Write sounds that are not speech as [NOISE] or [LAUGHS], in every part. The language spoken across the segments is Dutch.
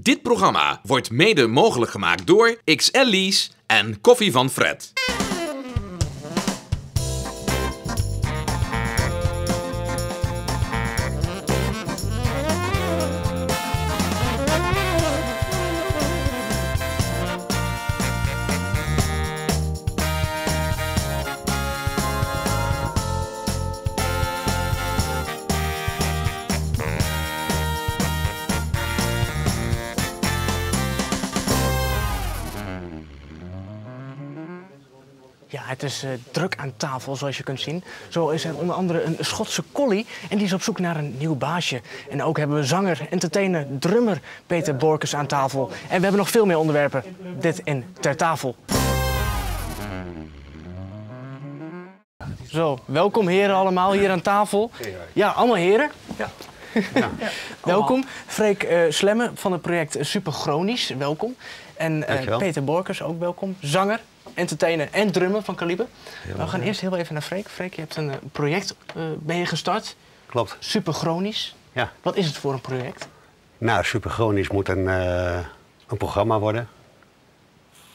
Dit programma wordt mede mogelijk gemaakt door XL Lease en Koffie van Fred. Is eh, druk aan tafel, zoals je kunt zien. Zo is er onder andere een Schotse collie en die is op zoek naar een nieuw baasje. En ook hebben we zanger, entertainer, drummer Peter Borkes aan tafel. En we hebben nog veel meer onderwerpen. Dit in Ter Tafel. Zo, welkom heren allemaal hier aan tafel. Ja, allemaal heren. Ja. [LAUGHS] welkom. Freek eh Slemme van het project Superchronisch, welkom. En eh. Peter Borkers, ook welkom. Zanger, entertainer en drummer van Kaliber. We gaan eerst heel even naar Freek. Freek, je hebt een eh, project eh, ben je gestart. Klopt. Superchronisch. Ja. Wat is het voor een project? Nou, Superchronisch moet een, eh, een programma worden.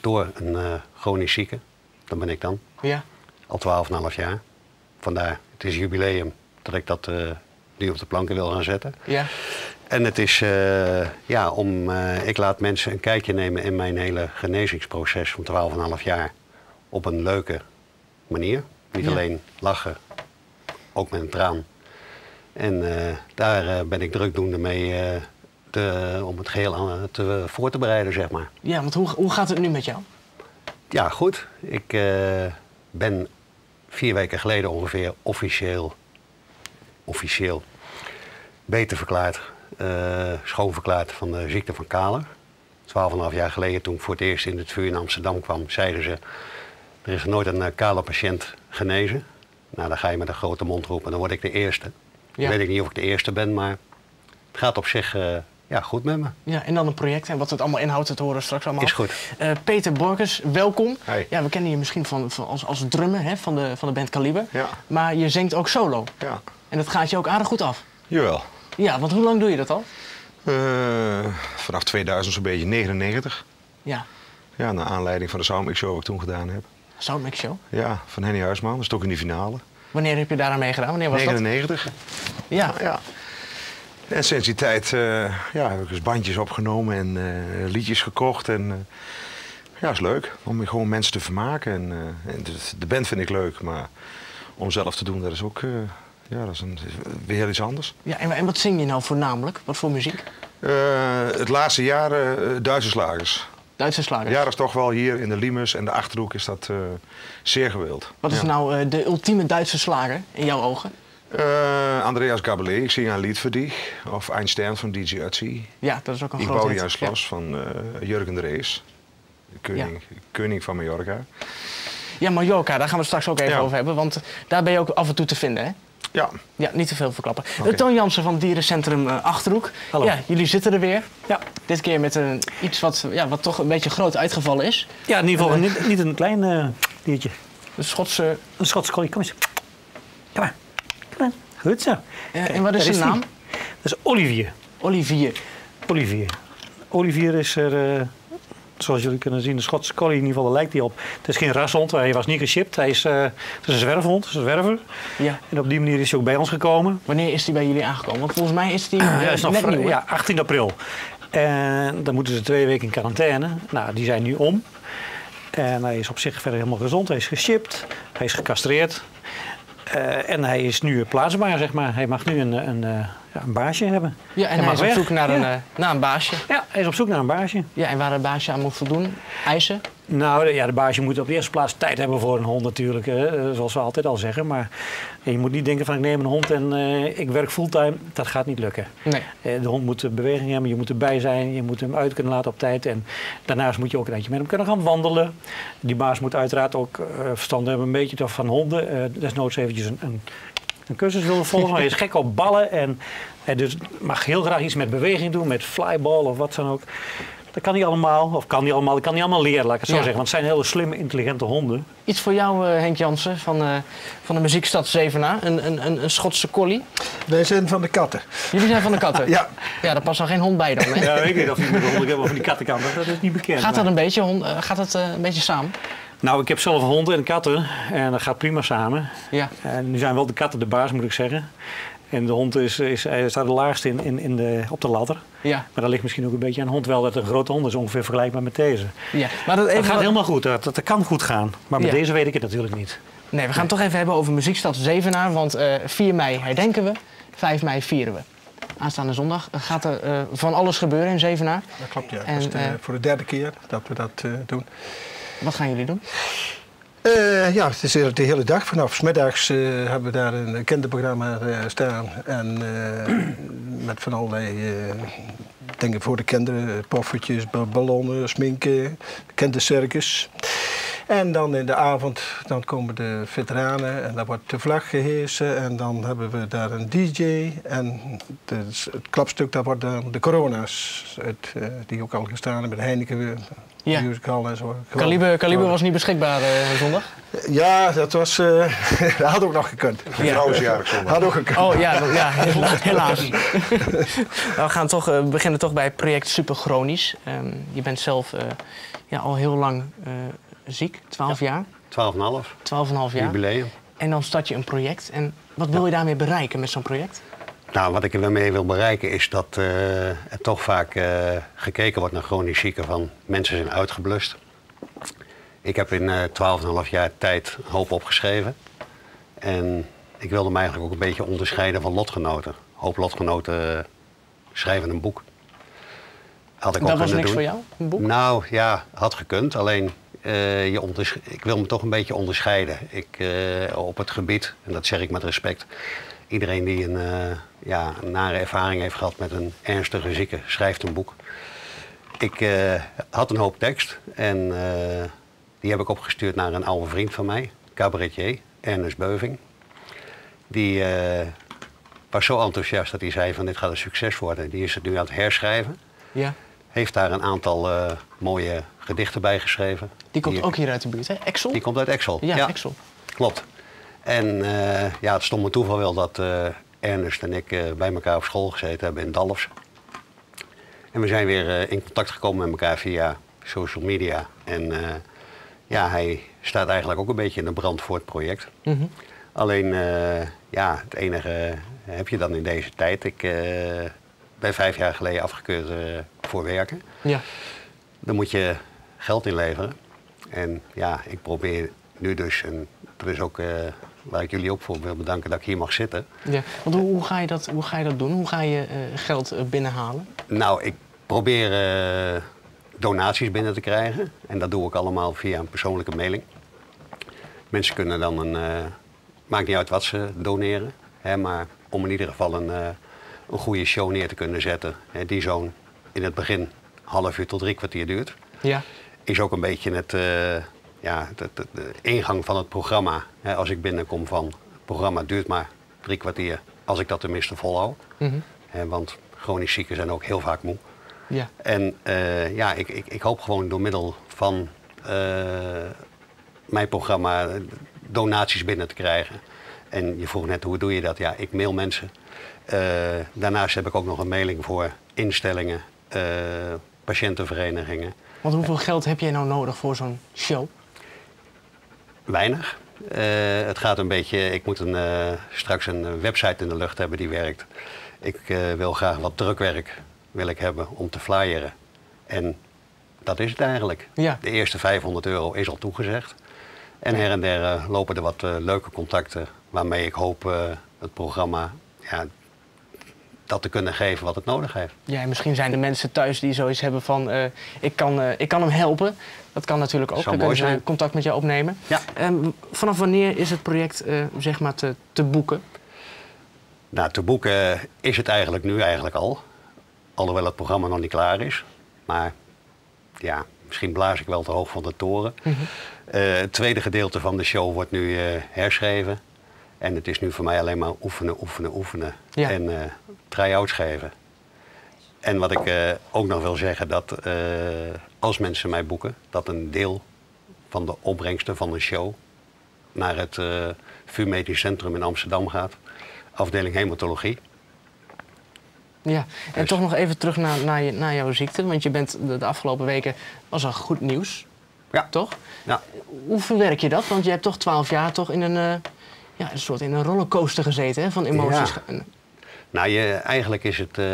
Door een chronisch zieke. Dat ben ik dan. Ja. Al 12,5 jaar. Vandaar, het is jubileum dat ik dat nu op de planken wil gaan zetten. Ja. En het is, eh, ja, om, eh, ik laat mensen een kijkje nemen in mijn hele genezingsproces van 12,5 jaar. Op een leuke manier. Niet Ja. alleen lachen, ook met een traan. En eh, daar ben ik drukdoende mee te, om het geheel aan, te, voor te bereiden, zeg maar. Ja, want hoe, hoe gaat het nu met jou? Ja, goed. Ik eh, ben vier weken geleden ongeveer officieel, officieel beter verklaard, schoonverklaard van de ziekte van Kaler. Twaalf en een half jaar geleden, toen ik voor het eerst in het vuur in Amsterdam kwam, zeiden ze... er is nooit een kale patiënt genezen. Nou, dan ga je met een grote mond roepen, dan word ik de eerste. Ja. Weet ik niet of ik de eerste ben, maar het gaat op zich eh, ja, goed met me. Ja, en dan een project en wat het allemaal inhoudt, dat horen we straks allemaal. Is goed. Eh, Peter Borkers, welkom. Ja, we kennen je misschien van, van als, als drummer hè, van, de, van de band Kaliber. Ja. Maar je zingt ook solo. Ja, En dat gaat je ook aardig goed af. jawel. Ja, want hoe lang doe je dat al? Eh, vanaf 2000 zo'n beetje 99. Ja, Ja, naar aanleiding van de Soundmix Show wat ik toen gedaan heb. Soundmix Show. Ja, van Henny Huisman. Dat is ook in die finale. Wanneer heb je daaraan meegedaan? Wanneer was 99. dat? Ja. Ja. En sinds die tijd eh, ja, heb ik dus bandjes opgenomen en eh, liedjes gekocht. En ja, is leuk om gewoon mensen te vermaken. En, en de, de band vind ik leuk, maar om zelf te doen, dat is ook ja, dat is een, weer iets anders. ja en, en wat zing je nou voornamelijk? Wat voor muziek? Eh, het laatste jaar eh, Duitse slagers. Duitse slagers. Ja, dat is toch wel hier in de Limes en de Achterhoek is dat eh, zeer gewild. Wat is Ja. nou de ultieme Duitse slager in jouw ogen? Andreas Gabelet, ik zing een lied voor dich. Of Einstein van DJ Ötzi. Ja, dat is ook een Ik groot bouwde hit. juist Schloss van Jurgen de Rees. De koning, koning van Mallorca. Ja. ja, Mallorca, daar gaan we het straks ook even Ja. over hebben. Want daar ben je ook af en toe te vinden, hè? Ja, Ja, niet te veel verklappen. Oké. Eh, Toon Jansen van Dierencentrum eh, Achterhoek. Hallo. Ja, jullie zitten er weer. Ja. Dit keer met een, iets wat, ja, wat toch een beetje groot uitgevallen is. Ja, in ieder geval niet, niet een klein eh, diertje. De Schotse... Een Schotse collie. Kom eens. Kom maar. Kom maar. Goed zo. eh, Kijk, en wat is zijn naam? die. Dat is Olivier. Olivier. Olivier. Olivier is er, eh, zoals jullie kunnen zien, een Schotse collie. In ieder geval, daar lijkt hij op. Het is geen rashond. Hij was niet geshipped. Hij is, eh, het is een zwerfhond. Het is een zwerver. Ja. En op die manier is hij ook bij ons gekomen. Wanneer is die bij jullie aangekomen? Want volgens mij is Hij is nog nieuw. ja, 18 april. En dan moeten ze twee weken in quarantaine. Nou, die zijn nu om. En hij is op zich verder helemaal gezond. Hij is geshipped. Hij is gecastreerd. Eh, en hij is nu plaatsbaar, zeg maar. Hij mag nu een, een, eh, ja, een baasje hebben. Ja, en Hij hij mag is op zoek naar een, Ja. eh, naar een baasje. Ja, hij is op zoek naar een baasje. Ja, en waar een baasje aan moet voldoen? Eisen? Nou, ja, de baasje moet op de eerste plaats tijd hebben voor een hond natuurlijk. Hè, eh, zoals we altijd al zeggen. Maar je moet niet denken van ik neem een hond en eh, ik werk fulltime. Dat gaat niet lukken. Nee. Eh, De hond moet eh, beweging hebben, je moet erbij zijn, je moet hem uit kunnen laten op tijd. En daarnaast moet je ook een eindje met hem kunnen gaan wandelen. Die baas moet uiteraard ook eh, verstand hebben een beetje toch van honden. Eh desnoods eventjes een, een, een cursus willen volgen. Hij is gek op ballen en hij dus mag heel graag iets met beweging doen, met flyball of wat dan ook. Dat kan niet allemaal, of kan niet allemaal, dat kan niet allemaal leren, laat ik het zo Ja. zeggen. Want het zijn hele slimme, intelligente honden. Iets voor jou, eh, Henk Jansen, van, eh, van de muziekstad Zevenaar. Een, een, een, een Schotse collie. Wij zijn van de katten. Jullie zijn van de katten? [LAUGHS] Ja. Ja, daar past dan geen hond bij dan, hè? Ja, ik weet niet of die met de honden hebben of die katten kan, dat is niet bekend. Gaat dat maar- een beetje, hond, eh, gaat dat, eh, een beetje samen? Nou, ik heb zelf honden en katten en dat gaat prima samen. Ja. En nu zijn wel de katten de baas, moet ik zeggen. En de hond is, is, hij staat de laagste in, in, in de, op de ladder. Ja. Maar dat ligt misschien ook een beetje aan de hond wel. Dat een grote hond is ongeveer vergelijkbaar met deze. ja. Maar dat Het even gaat wat- helemaal goed. Dat, dat kan goed gaan. Maar met Ja. deze weet ik het natuurlijk niet. Nee, we gaan het toch even hebben over muziekstad Zevenaar. Want eh 4 mei herdenken we, 5 mei vieren we. Aanstaande zondag eh, gaat er eh, van alles gebeuren in Zevenaar. Dat klopt, ja. En, dat is de- eh, voor de derde keer dat we dat eh, doen. Wat gaan jullie doen? Eh, ja, het is de hele dag. Vanaf middags eh, hebben we daar een kinderprogramma eh, staan. En met van allerlei dingen voor de kinderen. Poffertjes, ba- ballonnen, sminken, kindercircus. En dan in de avond dan komen de veteranen en dan wordt de vlag gehezen. En dan hebben we daar een DJ. En de- het klapstuk, dat wordt dan de corona's. Het, eh, die ook al gestaan hebben, de Heineken Ja. musical en zo. Kaliber, Kaliber was niet beschikbaar eh, zondag. Ja, dat was. eh, [LAUGHS] had ook nog gekund. Zondag. Had ook gekund. Oh ja, ja hela- helaas. Nou, [LAUGHS] we gaan toch, eh, we beginnen toch bij project Superchronisch. Ehm, je bent zelf eh, ja, al heel lang eh, ziek, 12 jaar, 12,5, 12,5 jaar. jubileum. En dan start je een project. En wat wil je daarmee bereiken met zo'n project? Nou, wat ik ermee wil bereiken is dat eh, er toch vaak eh, gekeken wordt naar chronisch zieken van mensen zijn uitgeblust. Ik heb in eh 12,5 jaar tijd een hoop opgeschreven. En ik wilde me eigenlijk ook een beetje onderscheiden van lotgenoten. Een hoop lotgenoten schrijven een boek. Had ik ook dat was kunnen niks doen. voor jou, een boek? Nou ja, had gekund. Alleen eh, je ik wil me toch een beetje onderscheiden. Ik, eh, op het gebied, en dat zeg ik met respect. Iedereen die een, eh, ja, een nare ervaring heeft gehad met een ernstige zieke, schrijft een boek. Ik had een hoop tekst en die heb ik opgestuurd naar een oude vriend van mij, cabaretier, Ernest Beuving. Die was zo enthousiast dat hij zei van dit gaat een succes worden. Die is het nu aan het herschrijven. Ja. Heeft daar een aantal mooie gedichten bij geschreven. Die komt Die- ook hier uit de buurt, hè? Exel? Die komt uit Exel. Ja, Exel. Klopt. En eh, ja, het stomme toeval wel dat eh, Ernest en ik eh, bij elkaar op school gezeten hebben in Dalfs. En we zijn weer in contact gekomen met elkaar via social media. En ja, hij staat eigenlijk ook een beetje in de brand voor het project. Mhm. Alleen, ja, het enige heb je dan in deze tijd. Ik ben vijf jaar geleden afgekeurd voor werken. Ja. Dan moet je geld inleveren. En ja, ik probeer nu dus, en dat is ook eh, waar ik jullie ook voor wil bedanken dat ik hier mag zitten. ja. Want hoe, hoe, ga je dat, hoe ga je dat doen? Hoe ga je eh, geld eh, binnenhalen? Nou, ik probeer donaties binnen te krijgen. En dat doe ik allemaal via een persoonlijke mailing. Mensen kunnen dan een, maakt niet uit wat ze doneren. Hè, maar om in ieder geval een, een goede show neer te kunnen zetten. Hè, die zo'n in het begin half uur tot drie kwartier duurt. Ja. Is ook een beetje het, eh, ja, de, de, de ingang van het programma. Hè, als ik binnenkom van het programma duurt maar drie kwartier, als ik dat tenminste volhoud. Mhm. Hè, want chronisch zieken zijn ook heel vaak moe. Ja. En eh, ja, ik, ik, ik hoop gewoon door middel van eh, mijn programma donaties binnen te krijgen. En je vroeg net hoe doe je dat? Ja, ik mail mensen. Daarnaast heb ik ook nog een mailing voor instellingen, patiëntenverenigingen. Want hoeveel geld heb jij nou nodig voor zo'n show? Weinig. Eh, het gaat een beetje, ik moet een, eh, straks een eh, website in de lucht hebben die werkt. Ik wil graag wat drukwerk wil ik hebben om te flyeren. En dat is het eigenlijk. Ja. De eerste 500 euro is al toegezegd. En her en der lopen er wat leuke contacten waarmee ik hoop het programma ja, dat te kunnen geven wat het nodig heeft. Ja, en misschien zijn er mensen thuis die zoiets hebben van... eh, ik, kan, eh, ik kan hem helpen. Dat kan natuurlijk ook. Zou Dan kunnen ze contact met jou opnemen. Ja. Ehm, vanaf wanneer is het project eh, zeg maar te, te boeken? Nou, te boeken is het eigenlijk nu eigenlijk al. Alhoewel het programma nog niet klaar is. Maar ja, misschien blaas ik wel te hoog van de toren. Mhm. Het tweede gedeelte van de show wordt nu herschreven. En het is nu voor mij alleen maar oefenen, oefenen, oefenen. Ja. En eh try-outs geven. En wat ik eh, ook nog wil zeggen, dat eh, als mensen mij boeken, dat een deel van de opbrengsten van de show naar het VU Medisch Centrum in Amsterdam gaat. Afdeling hematologie. Ja, en Dus- toch nog even terug naar, naar, je, naar jouw ziekte. Want je bent de, de afgelopen weken was er goed nieuws, Ja. toch? Ja. Hoe verwerk je dat? Want je hebt toch twaalf jaar toch in een, ja, een soort in een rollercoaster gezeten hè, van emoties. Ja. Nou, je, eigenlijk is het, eh,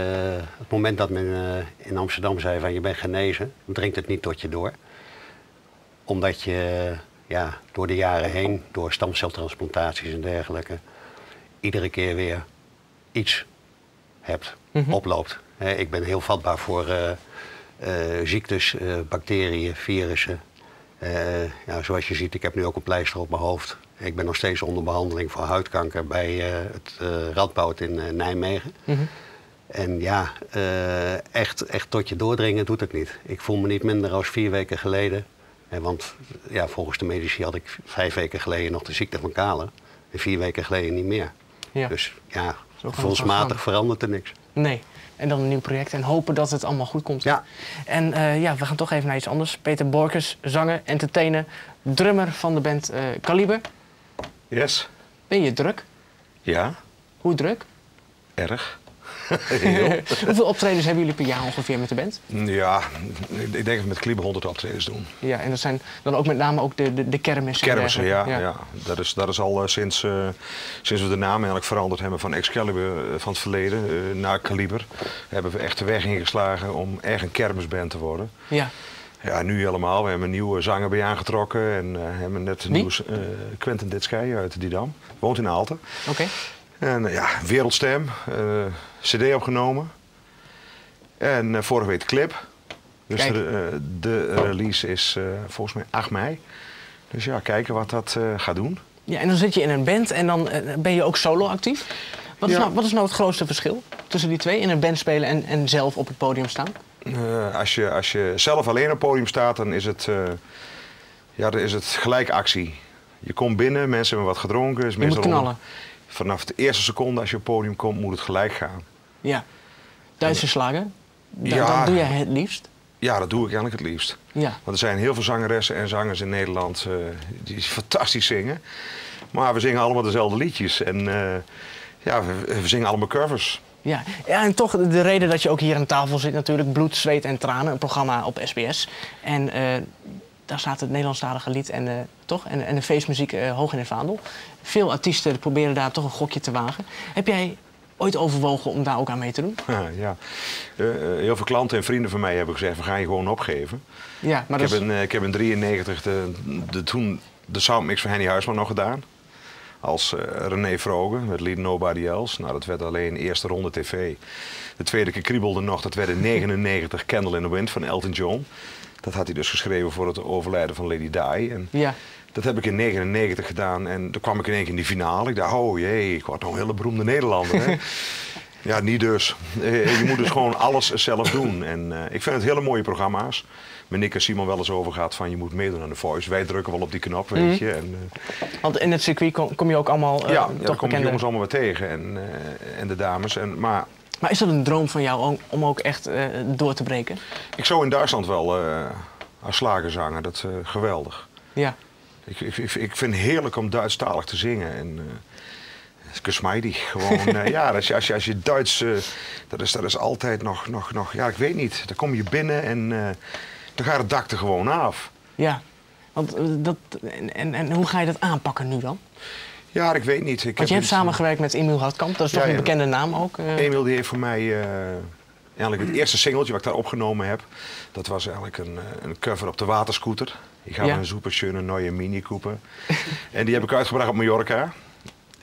het moment dat men eh, in Amsterdam zei van je bent genezen, dringt het niet tot je door. Omdat je ja, door de jaren heen, door stamceltransplantaties en dergelijke, iedere keer weer iets hebt, Mhm. oploopt. Ik ben heel vatbaar voor eh, ziektes, bacteriën, virussen. Ja, zoals je ziet, ik heb nu ook een pleister op mijn hoofd. Ik ben nog steeds onder behandeling voor huidkanker bij eh, het eh, Radboud in eh, Nijmegen. Mhm. En ja, echt, echt tot je doordringen doet het niet. Ik voel me niet minder als vier weken geleden. En want ja, volgens de medici had ik vijf weken geleden nog de ziekte van Kalen. En vier weken geleden niet meer. Ja. Dus ja, gevoelsmatig verandert er niks. Nee. En dan een nieuw project en hopen dat het allemaal goed komt. Ja. En ja, we gaan toch even naar iets anders. Peter Borkers, zanger, entertainer, drummer van de band Kaliber. Yes. Ben je druk? Ja, Hoe druk? erg. [LAUGHS] Hoeveel optredens hebben jullie per jaar ongeveer met de band? Ja, ik denk dat we met Kliebe 100 optredens doen. Ja, en dat zijn dan ook met name ook de, de, de kermissen. en Kermissen, ja, ja. Dat, is, dat is al eh, sinds, eh, sinds we de naam eigenlijk veranderd hebben van Excalibur eh, van het verleden naar Kaliber. Hebben we echt de weg ingeslagen om echt een kermisband te worden. Ja. Ja, nu helemaal. We hebben een nieuwe zanger bij aangetrokken. En eh, hebben net een nieuwe eh, Quentin Ditskij uit Didam. Woont in Aalten. Oké. En eh, ja, Wereldstem. CD opgenomen. En vorige week de clip. Dus Kijk. de, de release is volgens mij 8 mei. Dus ja, kijken wat dat gaat doen. Ja, en dan zit je in een band en dan ben je ook solo actief. Wat is, nou, wat is nou het grootste verschil tussen die twee? In een band spelen en, en zelf op het podium staan? Eh, als, je, als je zelf alleen op het podium staat, dan is het, eh, ja, dan is het gelijk actie. Je komt binnen, mensen hebben wat gedronken. Is Je moet knallen. Vanaf de eerste seconde als je op het podium komt, moet het gelijk gaan. Ja. Duitse slagen? Ja. Dat doe jij het liefst? Ja, dat doe ik eigenlijk het liefst. Ja. Want er zijn heel veel zangeressen en zangers in Nederland eh, die [LAUGHS] fantastisch zingen. Maar we zingen allemaal dezelfde liedjes. En ja, we, we zingen allemaal covers. Ja. ja, en toch de reden dat je ook hier aan tafel zit natuurlijk. Bloed, zweet en tranen, een programma op SBS. En eh, daar staat het Nederlandstalige lied en, eh, toch? en, en de feestmuziek eh, hoog in het vaandel. Veel artiesten proberen daar toch een gokje te wagen. Heb jij ooit overwogen om daar ook aan mee te doen? [LAUGHS] ja. Eh, heel veel klanten en vrienden van mij hebben gezegd, we gaan je gewoon opgeven. Ja, maar ik, heb in, eh, ik heb in 93 de, de, toen de soundmix van Henny Huisman nog gedaan. Als eh, René Vrogen, met lied Nobody Else. Nou, dat werd alleen eerste ronde tv. De tweede keer kriebelde nog, dat werd in [LAUGHS] 99 Candle in the Wind van Elton John. Dat had hij dus geschreven voor het overlijden van Lady Di. En Ja. dat heb ik in 99 gedaan en toen kwam ik in één keer in die finale. Ik dacht, oh jee, ik word nou een hele beroemde Nederlander. Hè? [LAUGHS] ja, niet dus. Eh, Je moet dus gewoon [LAUGHS] alles zelf doen. En eh, ik vind het hele mooie programma's. Met Nick en Simon wel eens over gaat van je moet meedoen aan de Voice. Wij drukken wel op die knop, weet je. En, eh, Want in het circuit kom, kom je ook allemaal ja, daar komen de jongens allemaal weer tegen en, en de dames. En, maar Maar is dat een droom van jou om, om ook echt door te breken? ik zou in Duitsland wel eh als slager zangen. Dat is geweldig. Ja. Ik, ik, ik, vind het heerlijk om Duitsstalig te zingen. En, uh, geschmeidig. Gewoon, [LAUGHS] eh, ja, als je, als je, als je Duits... eh, dat, is, dat is altijd nog, nog, nog... Ja, ik weet niet. Dan kom je binnen en eh, dan gaat het dak er gewoon af. Ja. Want, dat, en, en, en hoe ga je dat aanpakken nu dan? Ja, ik weet niet. Ik Want je hebt iets- samengewerkt met Emiel Houtkamp. Dat is toch een ja. bekende naam ook? eh? Emiel die heeft voor mij eigenlijk het eerste singeltje wat ik daar opgenomen heb. Dat was eigenlijk een, een cover op de waterscooter. Ik ga Ja. een super schöne nieuwe Mini Cooper. en die heb ik uitgebracht op Mallorca.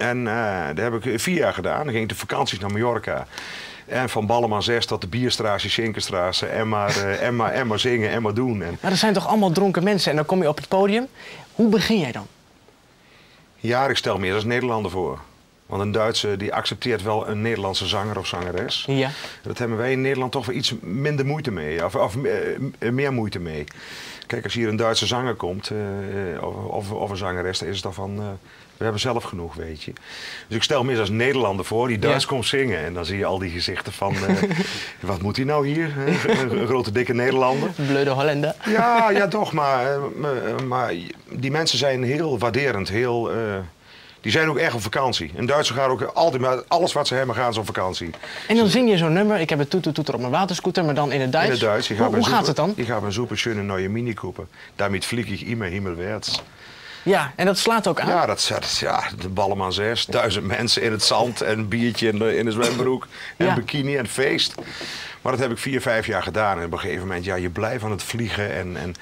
En eh daar heb ik vier jaar gedaan. Dan ging ik de vakanties naar Mallorca. En van Ballema 6 tot de Bierstraatje, Schinkenstraatse. En maar, eh, en, maar, en maar zingen en maar doen. En Maar er zijn toch allemaal dronken mensen en dan kom je op het podium. Hoe begin jij dan? ja, ik stel me eerst als Nederlander voor. Want een Duitse die accepteert wel een Nederlandse zanger of zangeres. Ja. Dat hebben wij in Nederland toch wel iets minder moeite mee. Of, of eh, meer moeite mee. Kijk, als hier een Duitse zanger komt, of, of, of een zangeres, dan is het dan van... eh, we hebben zelf genoeg, weet je. Dus ik stel me eens als Nederlander voor die Duits Ja. komt zingen. En dan zie je al die gezichten van... eh, [LAUGHS] wat moet hij nou hier? Een, een grote dikke Nederlander. [LAUGHS] Bleude Hollander. [LAUGHS] Ja, ja, toch. Maar, eh, maar- maar die mensen zijn heel waarderend. Heel, eh, die zijn ook echt op vakantie. Een Duitser gaat ook altijd met alles wat ze hebben gaan ze op vakantie. En dan zing je zo'n nummer. Ik heb het toeter toeter op mijn waterscooter, maar dan in het Duits. In het Duits. Hoe, een gaat het dan? Ich habe een super schöne neue Mini Cooper. Damit fliege ich immer himmelwärts. Ja, en dat slaat ook aan. Ja, dat dat ja, de ballenman 6. Duizend mensen in het zand en een biertje in de, in de zwembroek. En Ja. bikini en feest. Maar dat heb ik vier, vijf jaar gedaan. En op een gegeven moment, ja, je blijft aan het vliegen. En, en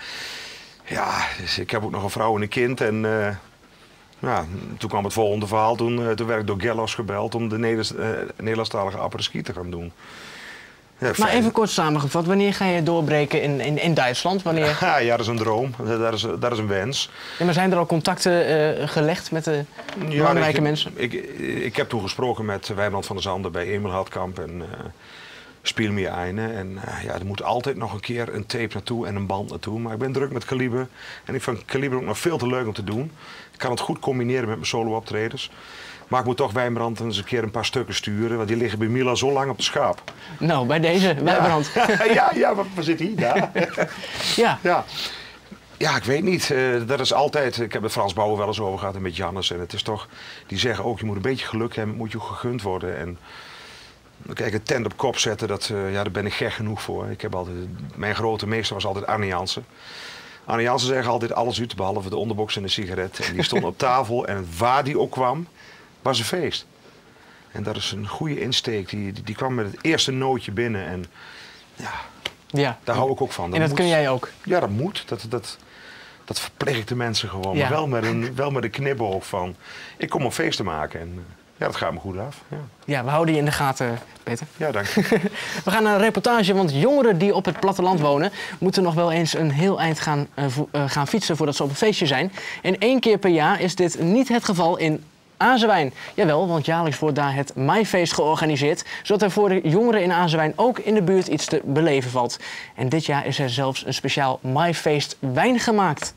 ja, dus ik heb ook nog een vrouw en een kind. En eh, ja, toen kwam het volgende verhaal. Toen, eh, toen werd ik door Gellos gebeld om de Nederlands, eh, Nederlandstalige apres-ski te gaan doen. Ja, Maar even kort samengevat, wanneer ga je doorbreken in, in, in Duitsland? Wanneer... Ja, [LAUGHS] ja, dat is een droom. Dat is, dat is een wens. Ja, maar zijn er al contacten eh, gelegd met de belangrijke ik, mensen? Ik, ik heb toen gesproken met Wijnand van der Zanden bij Emil Hartkamp en uh, Spiel mir eine. En eh, ja, er moet altijd nog een keer een tape naartoe en een band naartoe. Maar ik ben druk met Kaliber. En ik vind Kaliber ook nog veel te leuk om te doen. Ik kan het goed combineren met mijn solo-optredens. Maar ik moet toch Wijnbrand eens een keer een paar stukken sturen. Want die liggen bij Mila zo lang op de schaap. Nou, bij deze, Wijbrand. [LAUGHS] ja, ja, waar, waar zit hij? Daar. Ja. Ja. Ja, ik weet niet. Eh, dat is altijd. Ik heb het Frans Bouwen wel eens over gehad en met Jannes. En het is toch. Die zeggen ook: je moet een beetje geluk hebben, moet je gegund worden. En kijk, een tent op kop zetten, dat, eh, ja, daar ben ik gek genoeg voor. Ik heb altijd, mijn grote meester was altijd Arne Jansen. Arne Jansen zeggen altijd alles uit, behalve de onderbox en de sigaret. En die stond op tafel en waar die ook kwam, was een feest. En dat is een goede insteek. Die, die, die kwam met het eerste nootje binnen. En ja, ja. daar hou ik ook van. En dat moet- kun jij ook. ja, dat moet. Dat, dat, dat verplicht ik de mensen gewoon. Ja. Maar wel met, een, [LAUGHS] wel met een knipoog van... Ik kom om feest te maken. En eh, ja, dat gaat me goed af. Ja, Ja, we houden je in de gaten, Peter. ja dank [LAUGHS] je. We gaan naar een reportage, want jongeren die op het platteland wonen... moeten nog wel eens een heel eind gaan, eh, eh, gaan fietsen voordat ze op een feestje zijn. En één keer per jaar is dit niet het geval in Azewijn. Jawel, want jaarlijks wordt daar het Maifeest georganiseerd... zodat er voor de jongeren in Azewijn ook in de buurt iets te beleven valt. En dit jaar is er zelfs een speciaal Maifeest wijn gemaakt.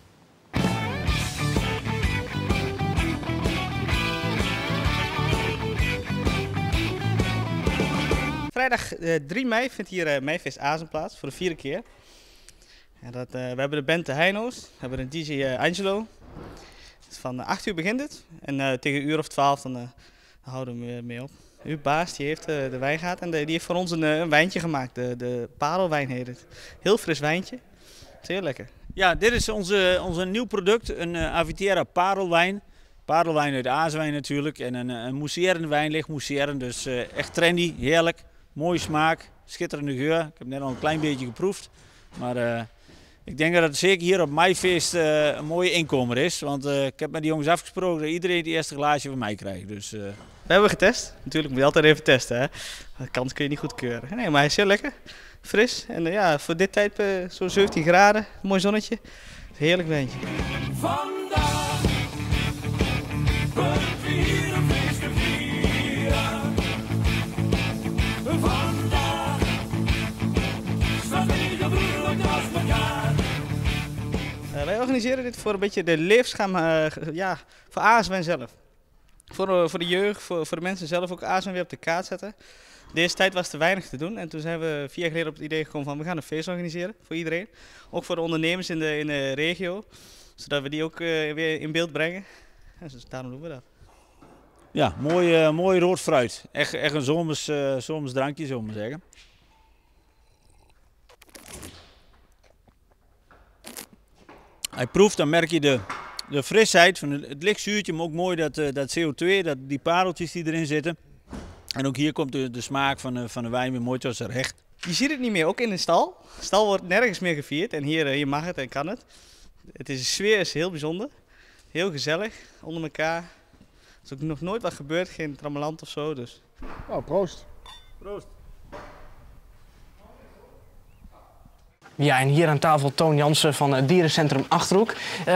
Vrijdag eh, 3 mei vindt hier eh Meifeest Azen plaats voor de vierde keer. Ja, dat, eh, we hebben de band de Heino's, we hebben een DJ eh, Angelo. Van eh, 8 uur begint het en eh, tegen een uur of 12 dan, eh, dan houden we mee op. Uw baas die heeft eh, de wijn gehad en die heeft voor ons een, eh, een wijntje gemaakt. De, de parelwijn heet het. Heel fris wijntje. Heel lekker. Ja, dit is onze, onze nieuw product, een eh Avitera parelwijn. Parelwijn uit Azewijn natuurlijk. En een, eh, een mousserende wijn, licht mousserend. Dus eh, echt trendy, heerlijk. Mooie smaak, schitterende geur. Ik heb net al een klein beetje geproefd. Maar eh, ik denk dat het zeker hier op Maifeest eh een mooie inkomer is. Want eh, ik heb met die jongens afgesproken dat iedereen het eerste glaasje van mij krijgt. Dus eh, We hebben getest. Natuurlijk moet je altijd even testen. Hè? De kans kun je niet goedkeuren. Nee, maar hij is heel lekker. Fris. En ja, voor dit tijd zo'n 17 graden. Mooi zonnetje. Heerlijk wijntje. Vandaag organiseren dit voor een beetje de leefschaam eh, ja, voor Azewijn zelf. Voor, eh, voor de jeugd, voor, voor de mensen zelf ook Azewijn weer op de kaart zetten. Deze tijd was te weinig te doen en toen zijn we vier jaar geleden op het idee gekomen van we gaan een feest organiseren voor iedereen. Ook voor de ondernemers in de, in de regio, zodat we die ook eh, weer in beeld brengen. En dus daarom doen we dat. ja, mooi, mooi rood fruit. Echt, echt een zomers, eh, zomers drankje, zullen we maar zeggen. Hij proeft, dan merk je de, de frisheid van het, het lichtzuurtje, maar ook mooi dat, eh, dat CO2, dat, die pareltjes die erin zitten. En ook hier komt de, de smaak van de, van de wijn weer mooi tot zijn recht. Je ziet het niet meer, ook in de stal. De stal wordt nergens meer gevierd en hier, eh, hier mag het en kan het. het is, de sfeer is heel bijzonder. Heel gezellig, onder elkaar. Er is ook nog nooit wat gebeurd, geen trammeland of zo. Dus. Nou, proost. Ja, en hier aan tafel Toon Jansen van het dierencentrum Achterhoek. Eh,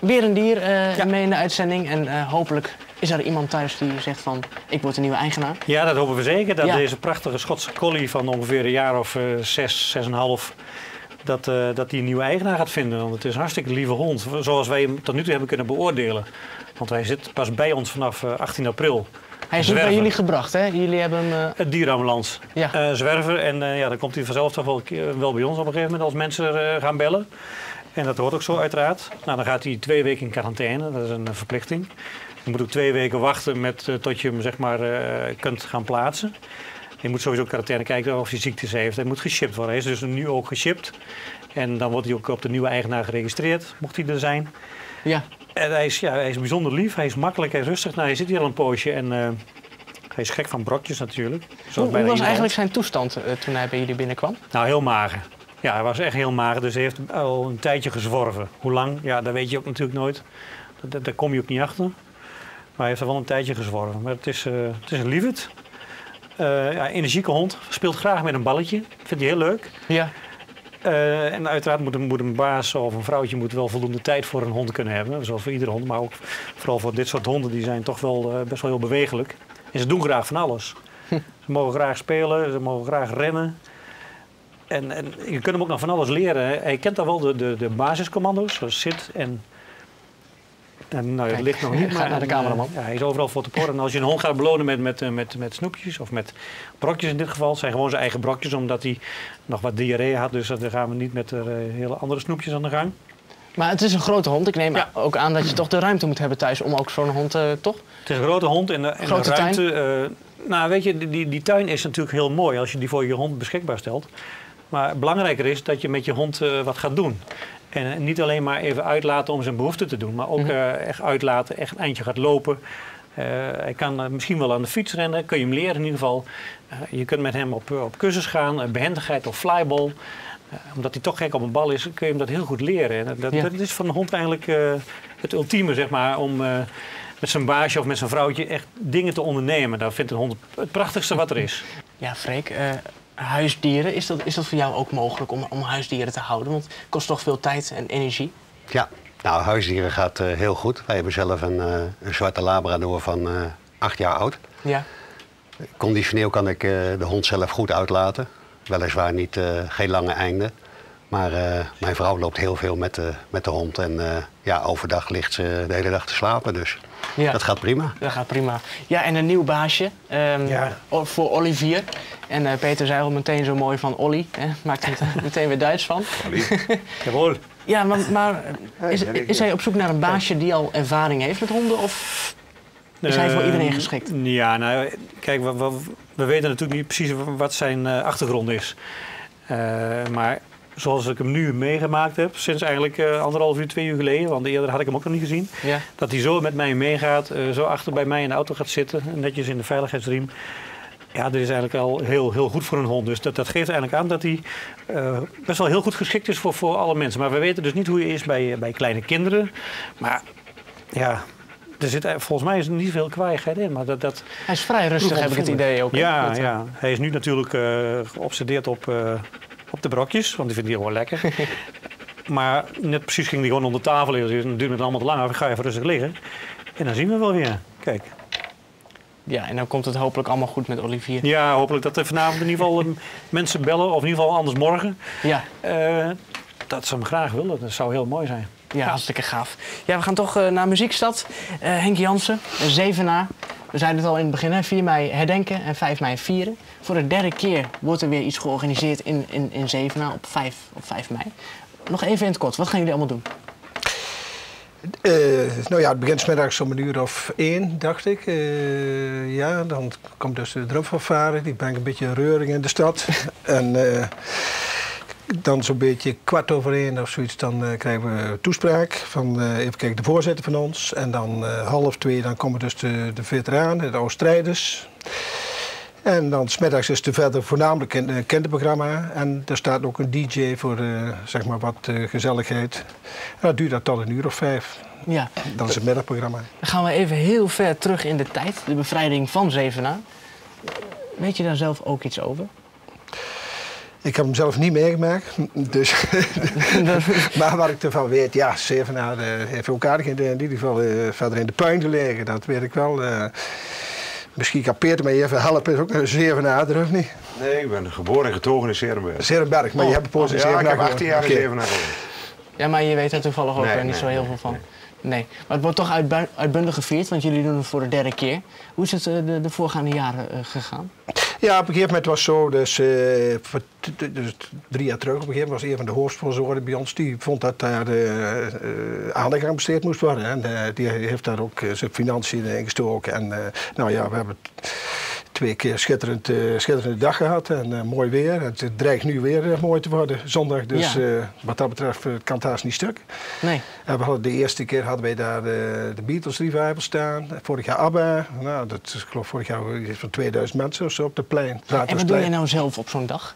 weer een dier eh, mee in de uitzending en eh, hopelijk Is er iemand thuis die zegt van, ik word een nieuwe eigenaar? Ja, dat hopen we zeker. Dat Ja. deze prachtige Schotse collie van ongeveer een jaar of eh, zes, zes en een half... Dat, eh, dat die een nieuwe eigenaar gaat vinden. Want het is een hartstikke lieve hond. Zoals wij hem tot nu toe hebben kunnen beoordelen. Want hij zit pas bij ons vanaf eh, 18 april. Hij is ook bij Zwerver. jullie gebracht, hè? Jullie hebben hem... eh, Het dierenambulance. Ja. Eh, zwerver. En eh, ja, dan komt hij vanzelf toch wel, wel bij ons op een gegeven moment als mensen gaan bellen. En dat hoort ook zo uiteraard. Nou, dan gaat hij twee weken in quarantaine. Dat is een verplichting. Je moet ook twee weken wachten met, tot je hem zeg maar, kunt gaan plaatsen. Je moet sowieso in quarantaine kijken of hij ziektes heeft. Hij moet geshipped worden. Hij is dus nu ook geshipped. En dan wordt hij ook op de nieuwe eigenaar geregistreerd, mocht hij er zijn. ja. En hij is, ja, hij is bijzonder lief, hij is makkelijk, hij is rustig. Nou, hij zit hier al een poosje en eh, hij is gek van brokjes natuurlijk. Hoe, hoe was eigenlijk zijn toestand eh, toen hij bij jullie binnenkwam? Nou, heel mager. Ja, hij was echt heel mager, dus hij heeft al een tijdje gezworven. Hoe lang? Ja, dat weet je ook natuurlijk nooit. Dat- dat- Daar kom je ook niet achter. Maar hij heeft er wel een tijdje gezworven. Maar het is, eh, het is een lieverd. Ja, energieke hond. Speelt graag met een balletje. Vindt hij heel leuk. Ja. Eh, en uiteraard moet een, moet een baas of een vrouwtje moet wel voldoende tijd voor een hond kunnen hebben. Zoals voor iedere hond. Maar ook vooral voor dit soort honden. Die zijn toch wel eh, best wel heel bewegelijk. En ze doen graag van alles. Ze mogen graag spelen. Ze mogen graag rennen. En, en je kunt hem ook nog van alles leren. Hij kent al wel de, de, de basiscommando's. Zoals zit en... En nou, het Kijk, ligt nog niet, [LAUGHS] maar naar de eh, cameraman. ja, hij is overal voor te porren. En als je een hond gaat belonen met, met, eh, met, met snoepjes of met brokjes in dit geval, het zijn gewoon zijn eigen brokjes, omdat hij nog wat diarree had. Dus dan gaan we niet met eh, hele andere snoepjes aan de gang. Maar het is een grote hond. Ik neem Ja. ook aan dat je toch de ruimte moet hebben thuis om ook zo'n hond, eh, toch? Het is een grote hond en de, en de Grote ruimte. eh, nou, weet je, die, die tuin is natuurlijk heel mooi als je die voor je hond beschikbaar stelt. Maar belangrijker is dat je met je hond eh, wat gaat doen. En eh, niet alleen maar even uitlaten om zijn behoefte te doen, maar ook Mhm. eh, echt uitlaten, echt een eindje gaat lopen. Hij kan misschien wel aan de fiets rennen, kun je hem leren in ieder geval. Je kunt met hem op, op kussens gaan, eh, behendigheid of flyball. Omdat hij toch gek op een bal is, kun je hem dat heel goed leren. En dat, Ja. dat is van een hond eigenlijk het ultieme, zeg maar, om met zijn baasje of met zijn vrouwtje echt dingen te ondernemen. Dat vindt een hond het prachtigste wat er is. Ja, Freek. Huisdieren, is dat, is dat voor jou ook mogelijk om, om huisdieren te houden? Want het kost toch veel tijd en energie? Ja, nou, huisdieren gaat eh, heel goed. Wij hebben zelf een, eh, een zwarte labrador van eh, acht jaar oud. Ja. Conditioneel kan ik de hond zelf goed uitlaten. Weliswaar niet, geen lange einde. Maar mijn vrouw loopt heel veel met de, met de hond. En ja, overdag ligt ze de hele dag te slapen. Dus Ja. dat gaat prima. Dat gaat prima. Ja, en een nieuw baasje ehm, Ja. voor Olivier. En eh, Peter zei al meteen zo mooi van Olly. Hè? Maakt er meteen- [LAUGHS] meteen weer Duits van. [LAUGHS] Jawohl. Ja, maar, maar is, is hij op zoek naar een baasje die al ervaring heeft met honden? Of is hij voor Eh, iedereen geschikt? Ja, nou, kijk, we, we, we weten natuurlijk niet precies wat zijn eh, achtergrond is. Eh, maar zoals ik hem nu meegemaakt heb, sinds eigenlijk eh, anderhalf uur, twee uur geleden, want eerder had ik hem ook nog niet gezien, Ja. dat hij zo met mij meegaat, eh, zo achter bij mij in de auto gaat zitten, netjes in de veiligheidsriem. Ja, dat is eigenlijk al heel, heel goed voor een hond. Dus dat, dat geeft eigenlijk aan dat hij eh, best wel heel goed geschikt is voor, voor alle mensen. Maar we weten dus niet hoe hij is bij, bij kleine kinderen. Maar ja, er zit, volgens mij is er niet veel kwaaiigheid in. Maar dat, dat, Hij is vrij rustig, heb ik het idee ook. ja, ja, hij is nu natuurlijk eh, geobsedeerd op, op de brokjes, want die vindt hij gewoon lekker. [LAUGHS] maar net precies ging hij gewoon onder tafel liggen. Dus dan duurt het allemaal te lang. Ik ga even rustig liggen. En dan zien we wel weer. Kijk. Ja, en dan komt het hopelijk allemaal goed met Olivier. Ja, hopelijk dat er vanavond in ieder geval [LAUGHS] eh, mensen bellen. Of in ieder geval anders morgen. Ja, eh, dat ze hem graag willen. Dat zou heel mooi zijn. ja hartstikke gaaf. Ja, we gaan toch eh, naar Muziekstad. Henk Jansen, zevenaar. We zeiden het al in het begin, hè, 4 mei herdenken en 5 mei vieren. Voor de derde keer wordt er weer iets georganiseerd in, in, in Zevenaar op 5, op 5 mei. Nog even in het kort, wat gaan jullie allemaal doen? Eh, nou ja, het begint 's middags om een uur of één, dacht ik. Eh, ja, dan komt dus de drumfanfare. Die brengt een beetje reuring in de stad. [LAUGHS] en eh, dan zo'n beetje kwart over één of zoiets, dan eh, krijgen we toespraak van, eh, even kijken, de voorzitter van ons. En dan eh, half twee, dan komen dus de, de veteranen, de oud-strijders. En dan smiddags is er verder voornamelijk een kinderprogramma. En er staat ook een DJ voor zeg maar wat gezelligheid. En dat duurt dat tot een uur of vijf. Ja, Dat is het middagprogramma. dan gaan we even heel ver terug in de tijd. De bevrijding van Zevenaar. Weet je daar zelf ook iets over? Ik heb hem zelf niet meegemaakt. Dus [LAUGHS] maar wat ik ervan weet, ja, Zevenaar eh, heeft ook aardig in, de, in ieder geval eh, verder in de puin gelegen. Dat weet ik wel. eh. misschien kan Peter mij even helpen. Is ook een Zevenaar, of niet? Nee, ik ben geboren en getogen in Serenberg. Zerenberg, maar je hebt een poos in Ja, ik heb 18 jaar in gewoond. Oké. Zevenaar gewoond. Ja, maar je weet er toevallig ook Nee, niet nee, zo heel nee, veel van. Nee. Maar het wordt toch uitbundig gevierd, want jullie doen het voor de derde keer. Hoe is het de, de voorgaande jaren gegaan? Ja, op een gegeven moment was het zo, dus, eh, dus drie jaar terug, op een gegeven moment was een van de hoofdsponsoren bij ons, die vond dat daar eh, aandacht aan besteed moest worden. En die heeft daar ook zijn financiën in gestoken. En nou ja, we hebben t- twee keer schitterend, eh, schitterende dag gehad en eh, mooi weer. Het dreigt nu weer eh, mooi te worden, zondag. Dus Ja. wat dat betreft kan het haast niet stuk. Nee. En we hadden de eerste keer hadden wij daar de, de Beatles revival staan. Vorig jaar ABBA. Nou, dat is, ik geloof vorig jaar iets van 2000 mensen of zo op de plein. En wat doe jij nou zelf op zo'n dag?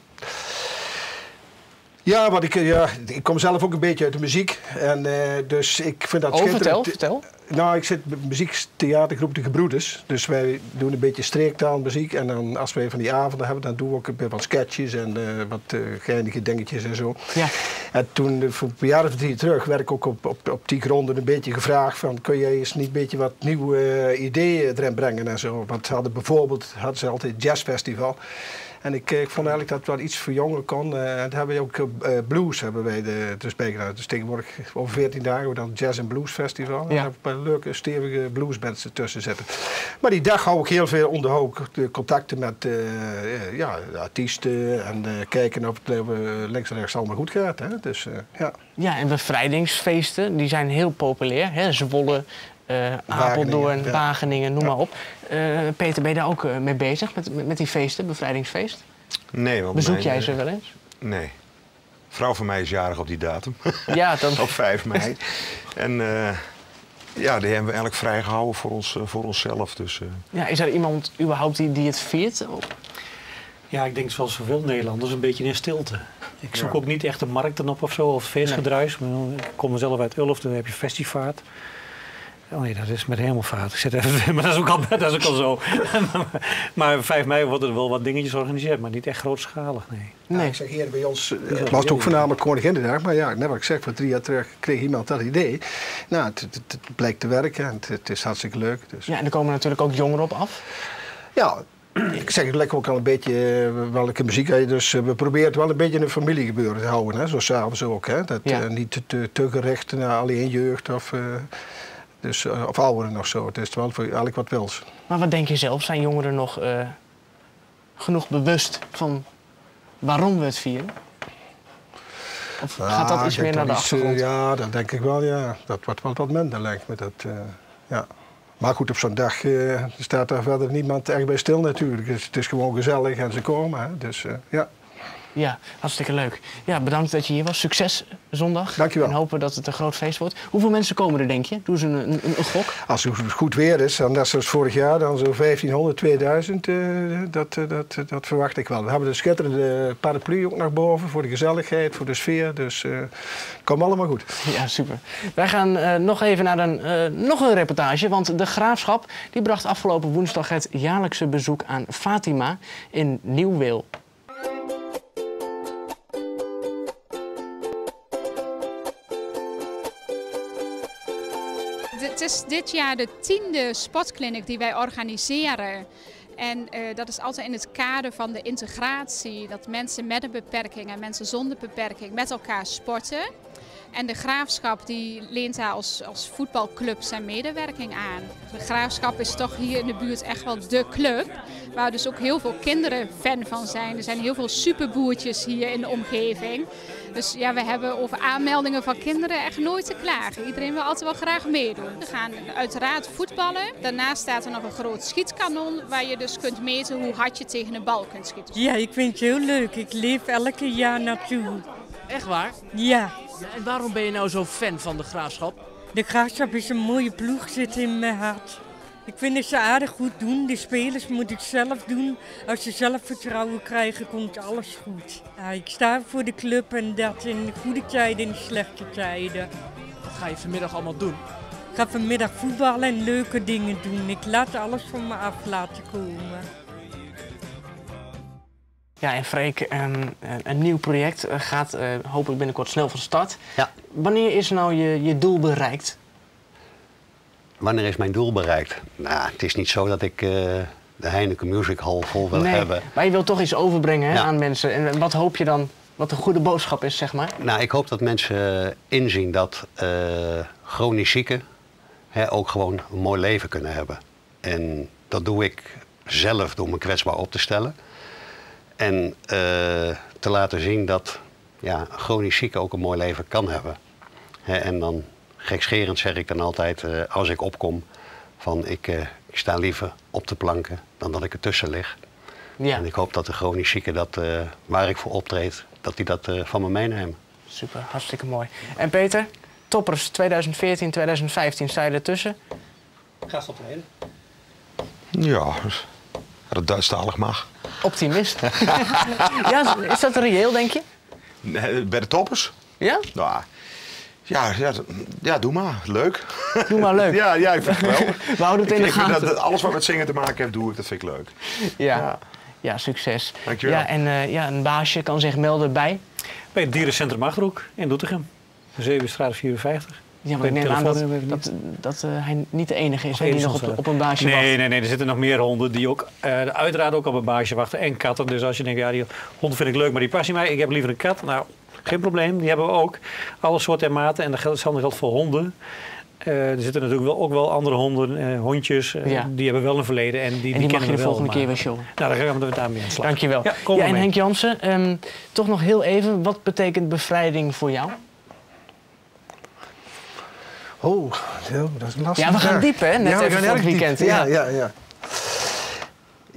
Ja, wat ik, eh, ja, ik kom zelf ook een beetje uit de muziek. En, eh, dus ik vind dat Oh, vertel, vertel. Nou, ik zit bij de muziektheatergroep De Gebroeders. Dus wij doen een beetje streektaalmuziek. En dan, als wij van die avonden hebben, dan doen we ook een beetje wat sketches en eh, wat eh geinige dingetjes en zo. Ja. En toen, voor een jaar of drie terug, werd ik ook op, op, op die gronden een beetje gevraagd van... kun jij eens niet een beetje wat nieuwe ideeën erin brengen en zo. Want ze hadden bijvoorbeeld, hadden ze altijd een jazzfestival. En ik, eh, ik vond eigenlijk dat het wel iets voor jongeren kon. eh, en daar hebben we ook eh, blues hebben wij de, bij gedaan. Dus tegenwoordig over 14 dagen we dan Jazz en Blues Festival. En daar heb ik leuke, stevige bluesbands ertussen zitten. Maar die dag hou ik heel veel onderhoud. De contacten met eh, eh, ja, de artiesten en eh, kijken of het eh, links en rechts allemaal goed gaat. Hè? Dus, eh, ja. Ja, en bevrijdingsfeesten, die zijn heel populair. Hè? Zwolle, eh, Apeldoorn, ja. Wageningen, noem maar op. Eh, Peter, ben je daar ook eh, mee bezig met, met, met die feesten, bevrijdingsfeest? Nee, want Bezoek mijn, jij eh, ze wel eens? Nee. Vrouw van mij is jarig op die datum. [LAUGHS] Ja, dan... op 5 mei. En eh, ja, die hebben we eigenlijk vrijgehouden voor, ons, eh, voor onszelf. Dus, eh, Ja, is er iemand überhaupt die, die het viert? Ja, ik denk zoals zoveel Nederlanders een beetje in stilte. Ik zoek Ja. ook niet echt de markten op of zo, of feestgedruis. Maar Ik kom zelf uit Ulf, dan heb je festivaart. Oh nee, dat is met hemelvaart. Ik zit even, [LAUGHS] maar dat is ook al, [LAUGHS] dat is ook al zo. [LAUGHS] maar 5 mei worden er wel wat dingetjes georganiseerd, maar niet echt grootschalig, nee. Ja, Nee. ik zeg hier bij ons, eh, dat het was het ook voornamelijk Koninginnedag, maar ja, net wat ik zeg, voor drie jaar terug kreeg iemand dat idee. Nou, het, het, het blijkt te werken en het, het is hartstikke leuk. Dus. Ja, en er komen natuurlijk ook jongeren op af. Ja, ik zeg het lekker ook al een beetje eh, welke muziek je. Dus eh, we proberen het wel een beetje een familiegebeuren te houden, hè? zo s'avonds ook. Hè? Dat, Ja. eh, niet te, te, te gericht naar alleen jeugd of, eh, dus, eh, of ouderen of zo. Het is wel voor eigenlijk wat wils. Maar wat denk je zelf? Zijn jongeren nog eh, genoeg bewust van waarom we het vieren? Of gaat dat iets meer naar de achtergrond? ja, dat denk ik wel, ja. Dat wordt wel wat minder, lijkt me. Dat, eh, ja. Maar goed, op zo'n dag staat daar verder niemand echt bij stil natuurlijk. Dus het is gewoon gezellig en ze komen. Hè? Dus ja. Ja, hartstikke leuk. Ja, bedankt dat je hier was. Succes zondag. Dankjewel. En hopen dat het een groot feest wordt. Hoeveel mensen komen er, denk je? Doe ze een, een, een gok. Als het goed weer is, en net zoals vorig jaar, dan zo'n 1500, 2000, eh, dat, eh, dat, eh, dat verwacht ik wel. We hebben de schitterende paraplu ook naar boven voor de gezelligheid, voor de sfeer. Dus eh komt allemaal goed. Ja, super. Wij gaan nog even naar een, nog een reportage. Want de Graafschap die bracht afgelopen woensdag het jaarlijkse bezoek aan Fatima in Nieuw-Weel. Is dit jaar de tiende sportclinic die wij organiseren. En eh, dat is altijd in het kader van de integratie. Dat mensen met een beperking en mensen zonder beperking met elkaar sporten. En de Graafschap die leent daar als, als voetbalclub zijn medewerking aan. De Graafschap is toch hier in de buurt echt wel de club. Waar dus ook heel veel kinderen fan van zijn. Er zijn heel veel superboertjes hier in de omgeving. Dus ja, we hebben over aanmeldingen van kinderen echt nooit te klagen. Iedereen wil altijd wel graag meedoen. We gaan uiteraard voetballen. Daarnaast staat er nog een groot schietkanon waar je dus kunt meten hoe hard je tegen een bal kunt schieten. Ja, ik vind het heel leuk. Ik leef elke jaar naartoe. Echt waar? Ja, en waarom ben je nou zo fan van de Graafschap? de graafschap is een mooie ploeg, zit in mijn hart. Ik vind dat ze aardig goed doen. De spelers moet ik zelf doen. Als ze zelfvertrouwen krijgen, komt alles goed. Ja, ik sta voor de club en dat in goede tijden en slechte tijden. Wat ga je vanmiddag allemaal doen? Ik ga vanmiddag voetballen en leuke dingen doen. Ik laat alles van me af laten komen. Ja, en Freek, ehm, een- een nieuw project eh, gaat eh, hopelijk binnenkort snel van start. Ja. Wanneer is nou je, je doel bereikt? Wanneer is mijn doel bereikt? Nou, het is niet zo dat ik eh, de Heineken Music Hall vol wil hebben. maar je wilt toch iets overbrengen hè, Ja. aan mensen. En wat hoop je dan, wat een goede boodschap is, zeg maar? Nou, ik hoop dat mensen inzien dat eh, chronisch zieken hè, ook gewoon een mooi leven kunnen hebben. En dat doe ik zelf door me kwetsbaar op te stellen. En eh, te laten zien dat ja, chronisch zieke ook een mooi leven kan hebben. Hè, en dan gekscherend zeg ik dan altijd, eh, als ik opkom, van ik, eh, ik sta liever op de planken dan dat ik ertussen lig. Ja. En ik hoop dat de chronisch zieken dat, eh, waar ik voor optreed, dat die dat eh, van me meenemen. Super, hartstikke mooi. En Peter, toppers 2014, 2015, sta je ertussen? Gast optreden. Ja, dat Duitsstalig mag. Optimist. [LAUGHS] ja, is dat reëel, denk je? Nee, Bij de toppers? Ja? Nou, ja, ja, ja, doe maar. Leuk. Doe maar leuk. [LAUGHS] ja, ja, ik vind het wel. [LAUGHS] We houden het in Ik- de gaten. dat- alles wat met zingen te maken heeft, doe ik. Dat vind ik leuk. Ja. Ja, succes. Dankjewel. Ja, en eh, ja, een baasje kan zich melden bij. Bij het dierencentrum Achterhoek in Doetinchem. Zevenstraat 54. Ja, maar ik neem het aan dat, dat, dat eh, hij niet de enige is die nog op, op een baasje wacht. Nee, nee, nee. Er zitten nog meer honden die ook eh, uiteraard ook op een baasje wachten. En katten. Dus als je denkt, ja, die hond vind ik leuk, maar die past niet mij. Ik heb liever een kat. Nou, geen probleem. Die hebben we ook. Alle soorten en maten. En dat geldt, hetzelfde geldt voor honden. Eh, er zitten natuurlijk wel, ook wel andere honden, eh, hondjes. eh, Ja. Die hebben wel een verleden. En die, die, en die mag kennen je de volgende keer weer showen. Nou, dan gaan we daarmee aan de slag. Dankjewel. Ja, kom ja, en mee. Henk Jansen, ehm, toch nog heel even. Wat betekent bevrijding voor jou? Oh, dat is een lastige Ja, we gaan diep, hè? Net ja, we even het weekend, Ja, ja. ja, ja.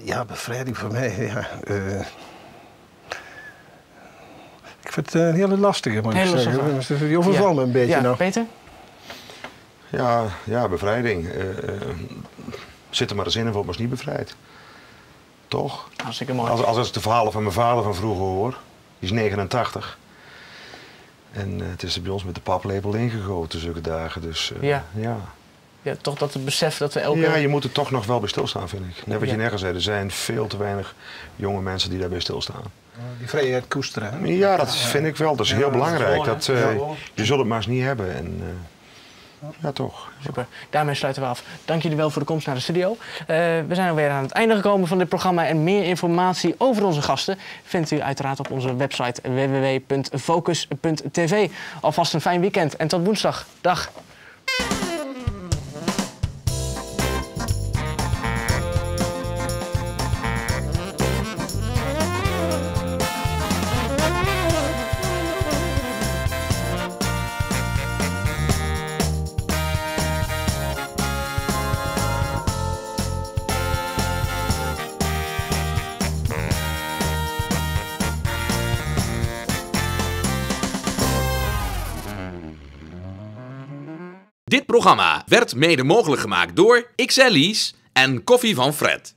Ja, bevrijding voor mij, ja. Eh, ik vind het een hele lastige, moet ik Hele zeggen. lastige Dus Je overvalt me een beetje ja, nog. Peter? Ja, ja bevrijding. Eh, eh, zit er maar eens in en wordt maar eens niet bevrijd. Toch? Hartstikke mooi. Als, als ik de verhalen van mijn vader van vroeger hoor, die is 89. En eh, het is er bij ons met de paplepel ingegoten, zulke dagen. Dus eh, Ja. ja. Ja, toch dat het besef dat we elke... Ja, je moet er toch nog wel bij stilstaan, vind ik. Net wat je Ja. nergens zei, er zijn veel te weinig jonge mensen die daarbij stilstaan. Die vrijheid koesteren. hè? Ja, dat vind ik wel. Dat is Ja, heel dat is belangrijk. gewoon, Dat, eh, je zult het maar eens niet hebben. En, eh, ja, toch. Super. Daarmee sluiten we af. Dank jullie wel voor de komst naar de studio. Eh, we zijn alweer aan het einde gekomen van dit programma. En meer informatie over onze gasten vindt u uiteraard op onze website www.focus.tv. Alvast een fijn weekend en tot woensdag. Dag. Programma werd mede mogelijk gemaakt door XLI's en Koffie van Fred.